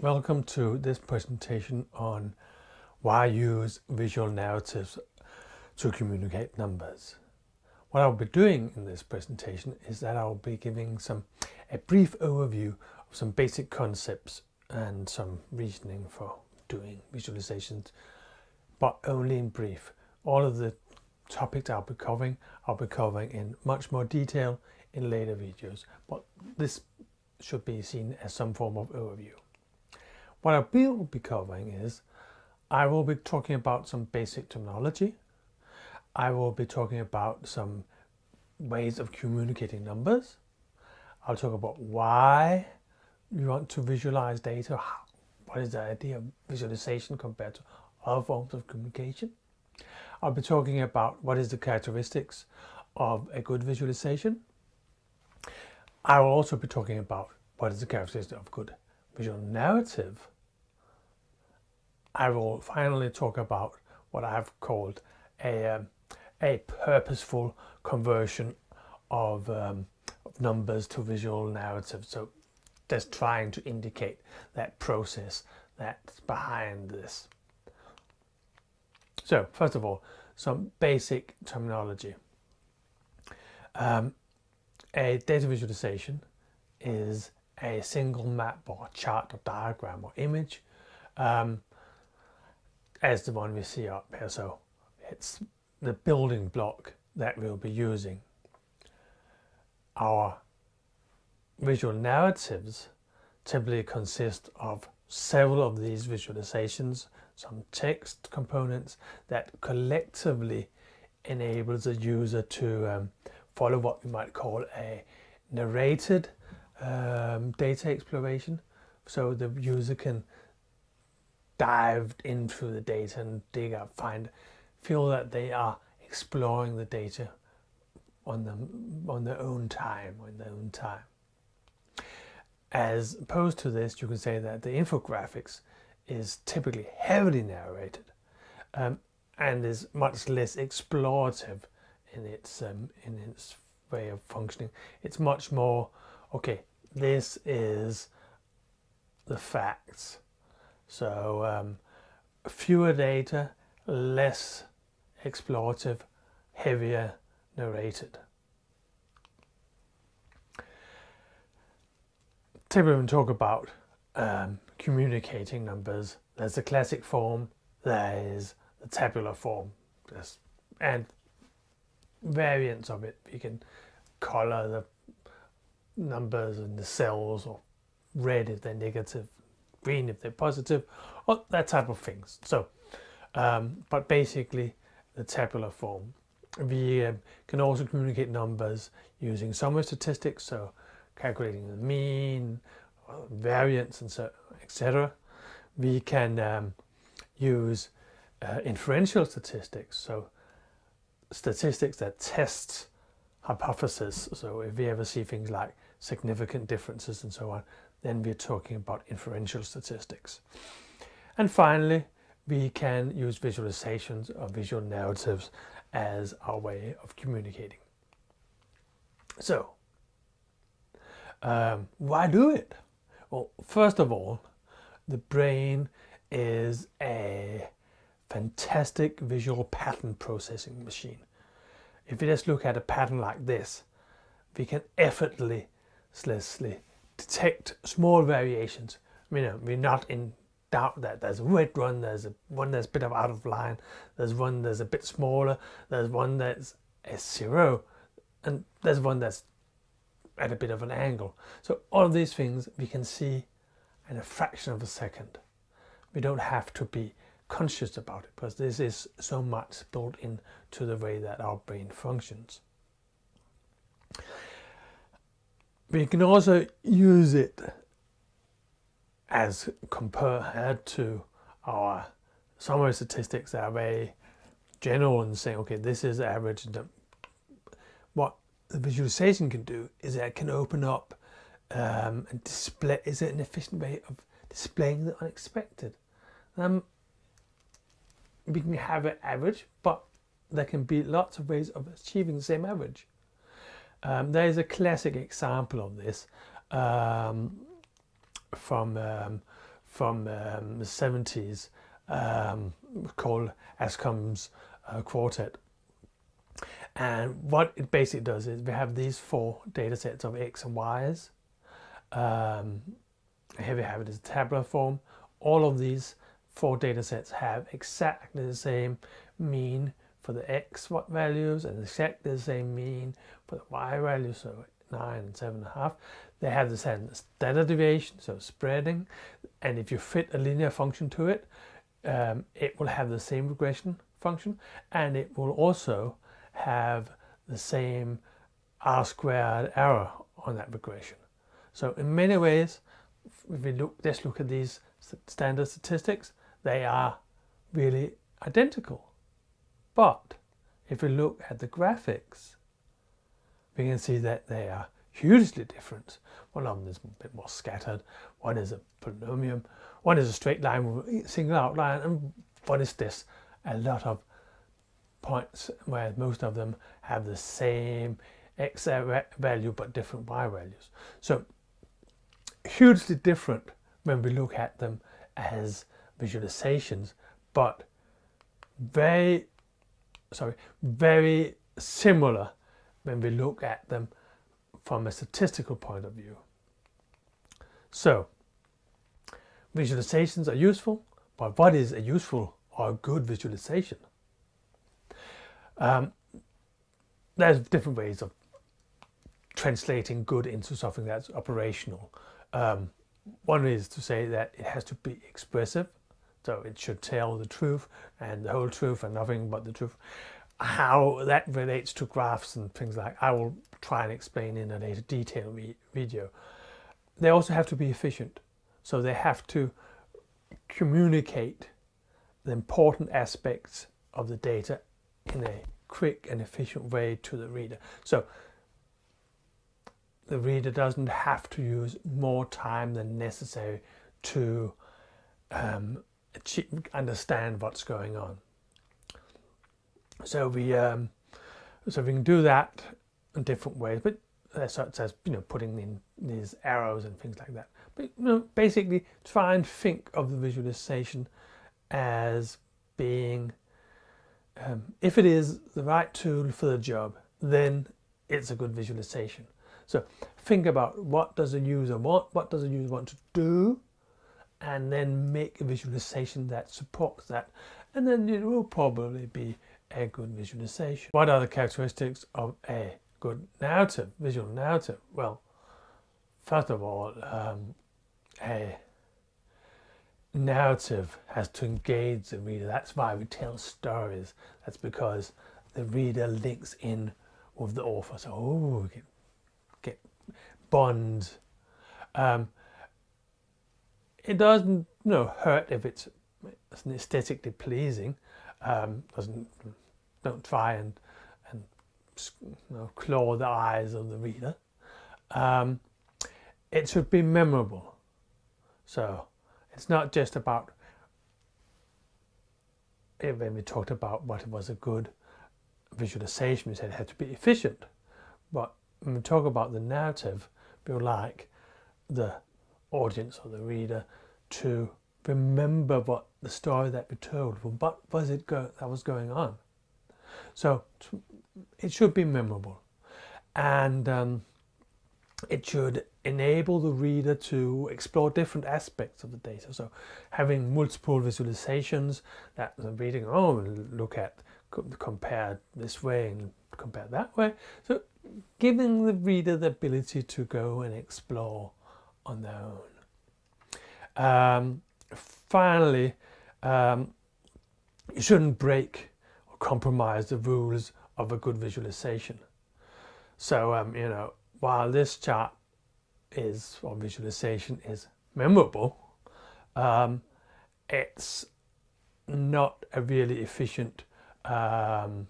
Welcome to this presentation on why use visual narratives to communicate numbers. What I'll be doing in this presentation is that I'll be giving some a brief overview of some basic concepts and some reasoning for doing visualizations, but only in brief. All of the topics I'll be covering, I'll be covering in much more detail in later videos, but this should be seen as some form of overview. What I will be covering is I will be talking about some basic terminology. I will be talking about some ways of communicating numbers. I'll talk about why you want to visualize data. How, what is the idea of visualization compared to other forms of communication? I'll be talking about what is the characteristics of a good visualization. I will also be talking about what is the characteristic of good visual narrative. I will finally talk about what I've called a, um, a purposeful conversion of, um, of numbers to visual narrative. So just trying to indicate that process that's behind this. So first of all, some basic terminology. Um, a data visualization is a single map or chart or diagram or image um, as the one we see up here. So it's the building block that we'll be using. Our visual narratives typically consist of several of these visualizations some text components that collectively enables the user to um, follow what we might call a narrated um, data exploration. So the user can dive into the data and dig up, find, feel that they are exploring the data on them on their own time, on their own time. As opposed to this, you can say that the infographics is typically heavily narrated um, and is much less explorative in its um, in its way of functioning. It's much more okay. This is the facts. So um, fewer data, less explorative, heavier narrated. Typically, we talk about um, communicating numbers. There's the classic form, there is the tabular form, There's, and variants of it. You can color the numbers in the cells or red if they're negative, green if they're positive, or that type of things. So, um, but basically the tabular form. We um, can also communicate numbers using summary statistics, so calculating the mean, variance and so etc. We can um, use uh, inferential statistics, so statistics that test hypotheses. So if we ever see things like significant differences and so on, then we're talking about inferential statistics. And finally, we can use visualizations or visual narratives as our way of communicating. So, um, why do it? Well, first of all, the brain is a fantastic visual pattern processing machine. If you just look at a pattern like this, we can effortlessly detect small variations. You uh, know, we're not in doubt that there's a red one, there's a one that's a bit of out of line, there's one that's a bit smaller, there's one that's a zero, and there's one that's at a bit of an angle. So all of these things we can see in a fraction of a second. We don't have to be conscious about it because this is so much built into the way that our brain functions. We can also use it as compared to our summary statistics that are very general and saying, okay, this is average. What the visualization can do is that it can open up um, and display. Is it an efficient way of displaying the unexpected? Um, we can have an average, but there can be lots of ways of achieving the same average. Um, there is a classic example of this um, from um, from um, the 70s um, called Anscombe's uh, Quartet. And what it basically does is we have these four data sets of X and Y's. Um, here we have it as a tabular form. All of these four data sets have exactly the same mean for the X values and exactly the same mean for the Y values, so 9 and 7.5. They have the same standard deviation, so spreading. And if you fit a linear function to it, um, it will have the same regression function and it will also have the same r squared error on that regression. So in many ways, if we look, let's look at these standard statistics, they are really identical. But if we look at the graphics, we can see that they are hugely different. One of them is a bit more scattered, one is a polynomial, one is a straight line with a single outlier, and one is this, a lot of points where most of them have the same x value but different y values. So hugely different when we look at them as visualizations, but very, sorry, very similar when we look at them from a statistical point of view. So, visualizations are useful, but what is a useful or a good visualization? Um, there's different ways of translating good into something that's operational. Um, one is to say that it has to be expressive, so it should tell the truth and the whole truth and nothing but the truth. How that relates to graphs and things like I will try and explain in a later detail video. They also have to be efficient, so they have to communicate the important aspects of the data in a quick and efficient way to the reader. So the reader doesn't have to use more time than necessary to um, understand what's going on. So we um, so we can do that in different ways, but such as you know putting in these arrows and things like that. But you know, basically, try and think of the visualization as being um, if it is the right tool for the job, then it's a good visualization. So think about what does a user want, what does a user want to do, and then make a visualization that supports that. And then it will probably be a good visualization. What are the characteristics of a good narrative, visual narrative? Well, first of all, um, a narrative has to engage the reader. That's why we tell stories. That's because the reader links in with the author. So, oh, get, get bond. Um, it doesn't you know, hurt if it's aesthetically pleasing. Um, doesn't don't try and and you know, claw the eyes of the reader. Um, it should be memorable. So it's not just about when we talked about what was a good visualization, we said it had to be efficient. But when we talk about the narrative, we like the audience or the reader to remember what the story that we told, what was it go that was going on. So it should be memorable, and um, it should enable the reader to explore different aspects of the data. So having multiple visualizations that the reading, oh, look at, compare this way and compare that way. So giving the reader the ability to go and explore on their own. Um, finally, um, you shouldn't break or compromise the rules of a good visualization. So, um, you know, while this chart is, or visualization is memorable, um, it's not a really efficient um,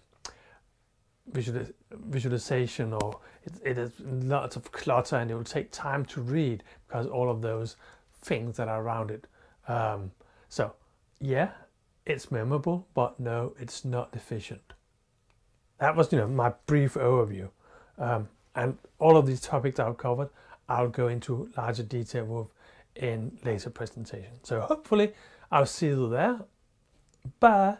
visual, visualization or it, it is lots of clutter and it will take time to read because all of those things that are around it. Um, so yeah, it's memorable, but no, it's not efficient. That was, you know, my brief overview. Um, and all of these topics I've covered, I'll go into larger detail with in later presentation. So hopefully I'll see you there. Bye.